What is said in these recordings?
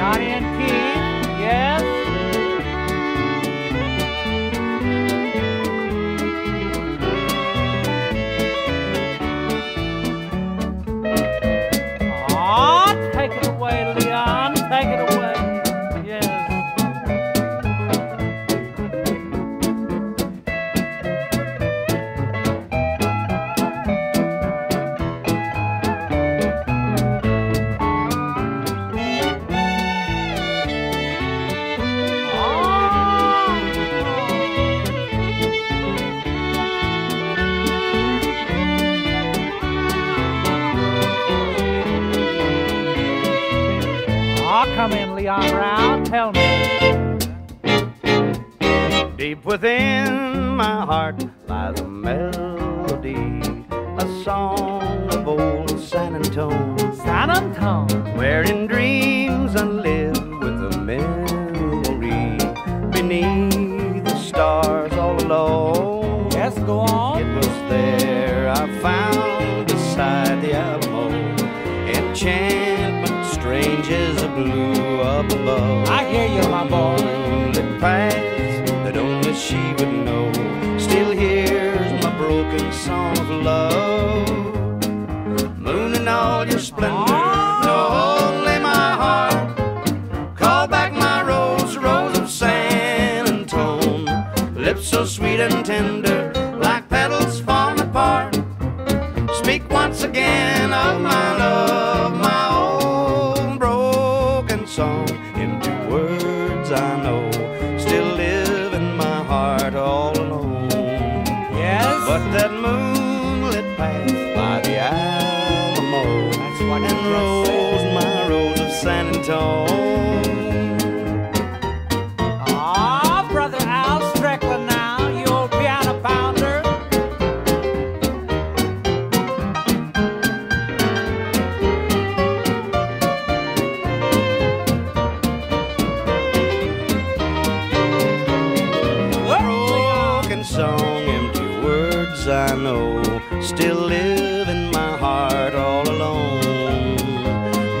Johnny and Keith. Opera out? Tell me. Deep within my heart lies a melody, a song of old San Antone, San Antone. where in dreams I live with a memory beneath the stars all alone. Yes, go on. It was there I found beside the Alamo enchantment strange as a blue above. I hear you, my boy. Moonlit paths that only she would know. Still hears my broken song of love. Moon in all your splendor, ah. no only my heart. Call back my rose, rose of San Antone. Lips so sweet and tender, like petals falling apart. Speak once again of my love, words I know still live in my heart all alone. Yes. But that moonlit path by the Alamo and rose my rose of San Antone. I know still live in my heart all alone.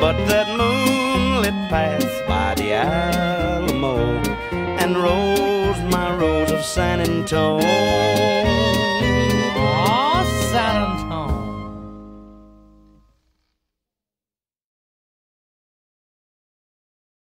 But that moonlit path by the Alamo and rose my rose of San Antone.